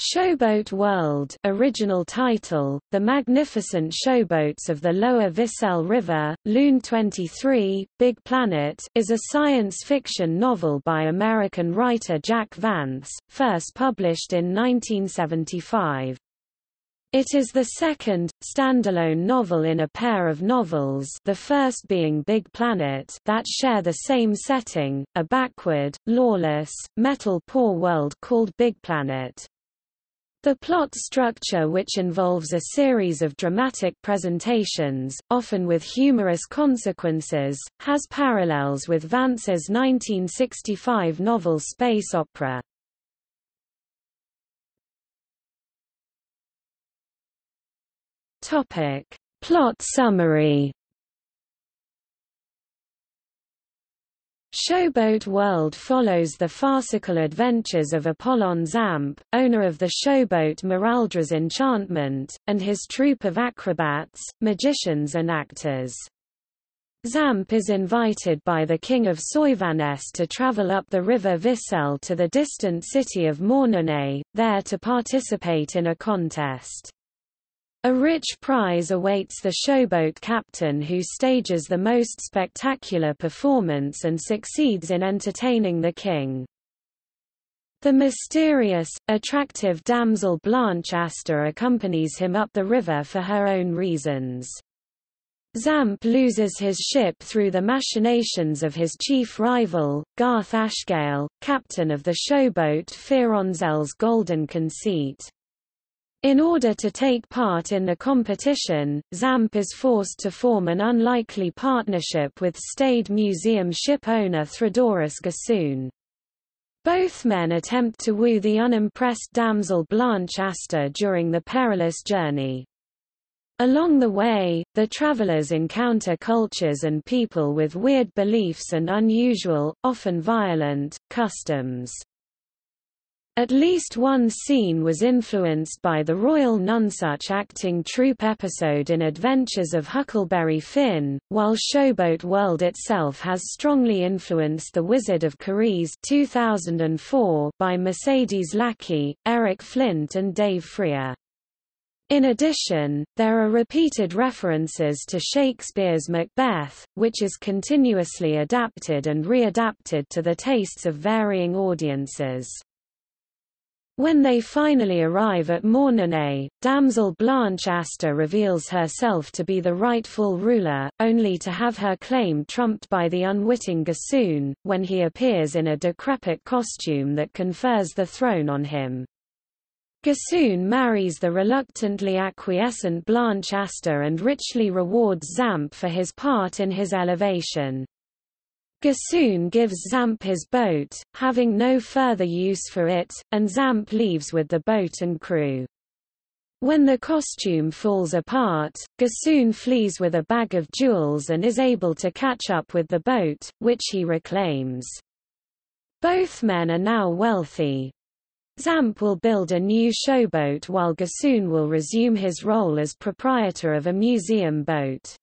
Showboat World original title, The Magnificent Showboats of the Lower Vissel River, Lune 23, Big Planet is a science fiction novel by American writer Jack Vance, first published in 1975. It is the second, standalone novel in a pair of novels the first being Big Planet that share the same setting, a backward, lawless, metal-poor world called Big Planet. The plot structure which involves a series of dramatic presentations, often with humorous consequences, has parallels with Vance's 1965 novel Space Opera. Topic. Plot summary Showboat World follows the farcical adventures of Apollon Zamp, owner of the showboat Miraldra's Enchantment, and his troupe of acrobats, magicians and actors. Zamp is invited by the king of Soivanes to travel up the river Vissel to the distant city of Mornone, there to participate in a contest. A rich prize awaits the showboat captain who stages the most spectacular performance and succeeds in entertaining the king. The mysterious, attractive damsel Blanche Aster accompanies him up the river for her own reasons. Zamp loses his ship through the machinations of his chief rival, Garth Ashgale, captain of the showboat Firenzel's Golden Conceit. In order to take part in the competition, Zamp is forced to form an unlikely partnership with staid Museum ship owner Thradoris Gossoon. Both men attempt to woo the unimpressed damsel Blanche Aster during the perilous journey. Along the way, the travelers encounter cultures and people with weird beliefs and unusual, often violent, customs. At least one scene was influenced by the Royal Nonsuch acting troupe episode in Adventures of Huckleberry Finn, while Showboat World itself has strongly influenced The Wizard of Karres 2004 by Mercedes Lackey, Eric Flint and Dave Freer. In addition, there are repeated references to Shakespeare's Macbeth, which is continuously adapted and readapted to the tastes of varying audiences. When they finally arrive at Mornone, damsel Blanche Aster reveals herself to be the rightful ruler, only to have her claim trumped by the unwitting Gossoon, when he appears in a decrepit costume that confers the throne on him. Gossoon marries the reluctantly acquiescent Blanche Aster and richly rewards Zamp for his part in his elevation. Gossoon gives Zamp his boat, having no further use for it, and Zamp leaves with the boat and crew. When the costume falls apart, Gossoon flees with a bag of jewels and is able to catch up with the boat, which he reclaims. Both men are now wealthy. Zamp will build a new showboat while Gossoon will resume his role as proprietor of a museum boat.